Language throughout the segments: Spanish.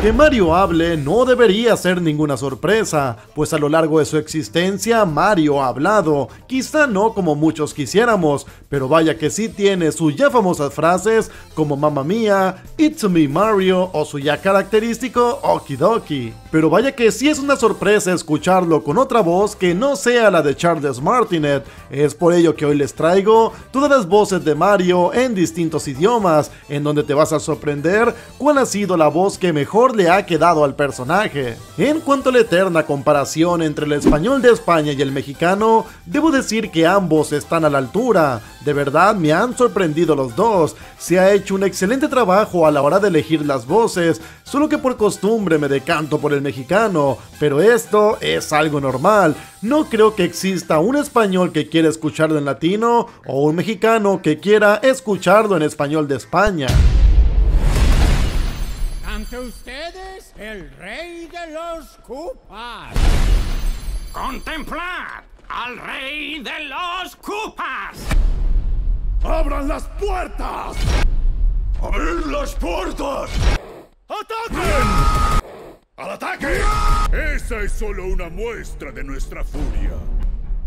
Que Mario hable no debería ser ninguna sorpresa, pues a lo largo de su existencia Mario ha hablado, quizá no como muchos quisiéramos, pero vaya que sí tiene sus ya famosas frases como Mamma Mía, It's Me Mario o su ya característico Okidoki. Pero vaya que sí es una sorpresa escucharlo con otra voz que no sea la de Charles Martinet, es por ello que hoy les traigo todas las voces de Mario en distintos idiomas, en donde te vas a sorprender cuál ha sido la voz que mejor le ha quedado al personaje. En cuanto a la eterna comparación entre el español de España y el mexicano, debo decir que ambos están a la altura. De verdad me han sorprendido los dos. Se ha hecho un excelente trabajo a la hora de elegir las voces, solo que por costumbre me decanto por el mexicano, pero esto es algo normal. No creo que exista un español que quiera escucharlo en latino o un mexicano que quiera escucharlo en español de España. Ante ustedes, el rey de los Cupas. ¡Contemplar al rey de los Cupas! ¡Abran las puertas! ¡Abrid las puertas! ¡Ataquen! ¡Al ataque! Esa es solo una muestra de nuestra furia.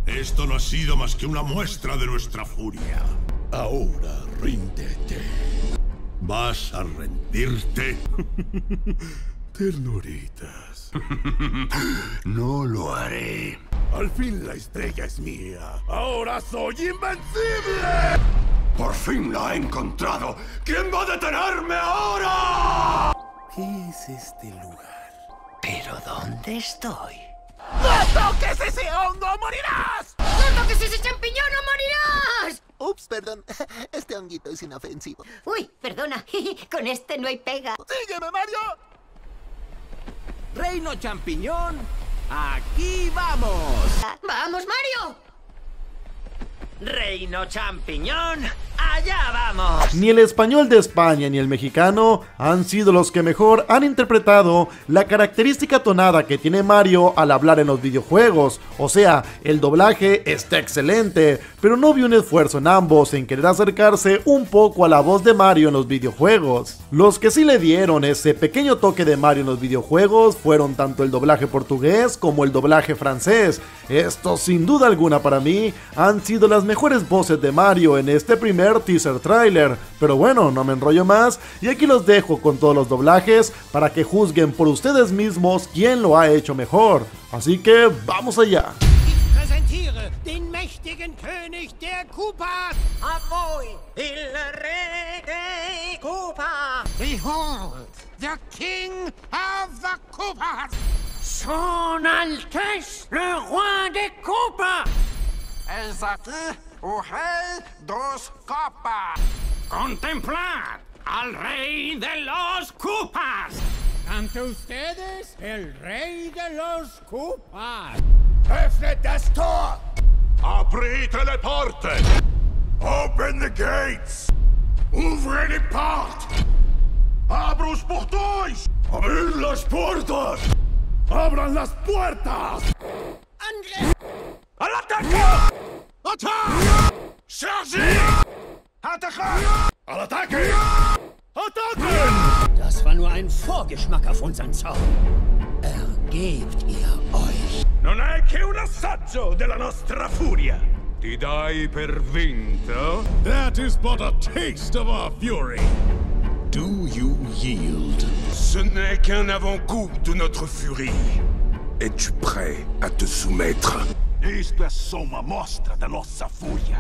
Esto no ha sido más que una muestra de nuestra furia. Ahora ríndete. ¿Vas a rendirte? Ternuritas. no lo haré. Al fin la estrella es mía. Ahora soy invencible. Por fin la he encontrado. ¿Quién va a detenerme ahora? ¿Qué es este lugar? ¿Pero dónde estoy? ¡No toques ese hongo! ¡Morirás! ¡No toques ese champiñón o morirás! Ups, perdón. Este honguito es inofensivo. Uy, perdona. Con este no hay pega. ¡Sígueme, Mario! Reino champiñón, aquí vamos. ¡Vamos, Mario! Reino champiñón, Ni el español de España ni el mexicano han sido los que mejor han interpretado la característica tonada que tiene Mario al hablar en los videojuegos. O sea, el doblaje está excelente, pero no vi un esfuerzo en ambos en querer acercarse un poco a la voz de Mario en los videojuegos. Los que sí le dieron ese pequeño toque de Mario en los videojuegos fueron tanto el doblaje portugués como el doblaje francés. Estos sin duda alguna para mí han sido las mejores voces de Mario en este primer teaser trailer. Pero bueno, no me enrollo más y aquí los dejo con todos los doblajes para que juzguen por ustedes mismos quién lo ha hecho mejor. Así que vamos allá. präsentiere den mächtigen König der Kupas. Avoy, il re de Cupa. Behold, the king of the Kupas. Son Altesse, le roi des rei dos Copas. ¡Contemplar al rey de los Cupas! Ante ustedes, el rey de los Cupas. Öffnet das Tor! Aprite le porte! Open the gates! Ouvrez les portes! Abra os portões! ¡Abrid las puertas! ¡Abran las puertas! ¡Al ataque! ¡Ataque! ¡Chargez! ¡Atacar! ¡Al ataque! ¡Ataquen! Das war nur ein Vorgeschmack auf unseren Zorn. Ergebt ihr euch. Non è che un assaggio della nostra furia! Ti dai per vinto? That is but a taste of our fury! Do you yield? Ce n'est qu'un avant-goût de notre furie. Es-tu prêt à te soumettre? Isto é só uma amostra da nossa fúria.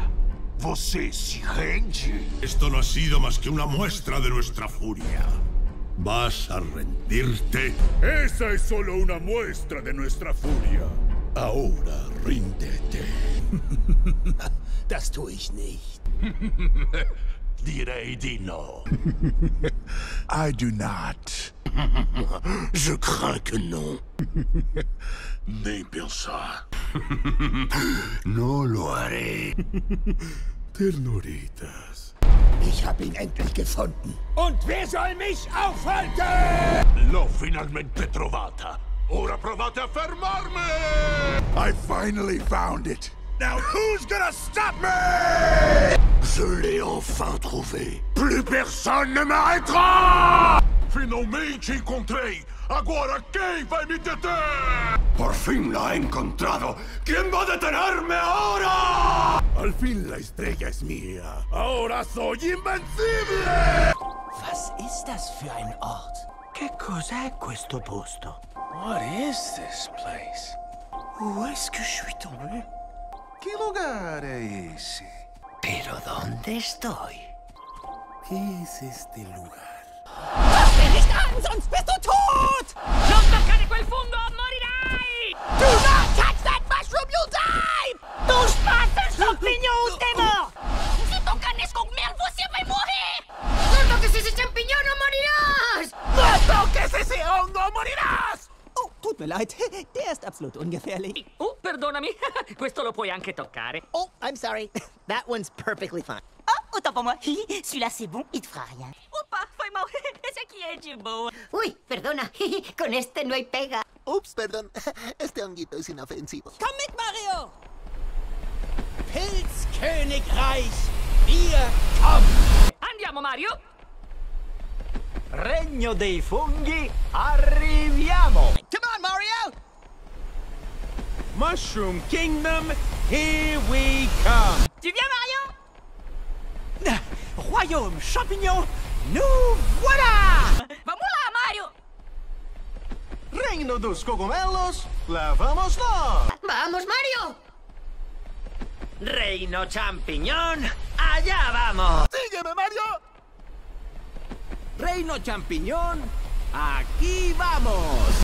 Você se rende? Esto no ha sido más que una muestra de nuestra furia. ¿Vas a rendirte? Esa es solo una muestra de nuestra furia. Ahora ríndete. Das tue ich nicht. Direi di no. I do not. Je crains que non. Nem pensar. No lo haré. Ternuritas. Ich habe ihn endlich gefunden. Und wer soll mich aufhalten? L'ho finalmente trovata. Ora provate a fermarmi! I finally found it. Now who's gonna stop me? Je l'ai enfin trouvé. trouvé. Plus personne ne m'arrêtera! Finalmente encontrei! Agora quem vai me deter? Por fin la he encontrado. ¿Quién va a detenerme ahora? Al fin la estrella es mía. Ahora soy invencible! Was ist das für ein Ort? Che cos'è questo posto? What is this place? Où est-ce que je suis tombé? ¿Qué lugar es ese? ¿Pero dónde estoy? ¿Qué es este lugar? Mich nicht an, sonst bist du tot! Non toccare quel fungo o morirai! Do not touch that mushroom, you'll die! Pas ce champignon ou t'es mort! Se tocar nesse cogumelo, você vai morrer! ¡No toques ese champiñón o morirás! ¡No toques ese hongo, morirás! Oh, tut mir leid. Der ist absolut ungefährlich. Oh, perdonami. Questo lo puoi anche toccare. Oh, I'm sorry. That one's perfectly fine. Oh, autant pour moi. Celui-là, c'est bon, il te fera rien. Opa, foi mal. Esse aqui é de boa. Uy, perdona. Con este no hay pega. Ups, perdón. Este honguito es inofensivo. Komm mit, Mario! Pilzkönigreich, wir kommen! Andiamo, Mario. Regno dei funghi, arriviamo! Come on, Mario! Mushroom Kingdom, here we come! Tu viens, Mario? Royaume champignon, nous voilà! Vamos lá, Mario. Reino dos cogumelos, lá vamos! ¡Vamos, Mario! Reino champiñón, allá vamos. ¡Sígueme, Mario! Reino champiñón, aquí vamos.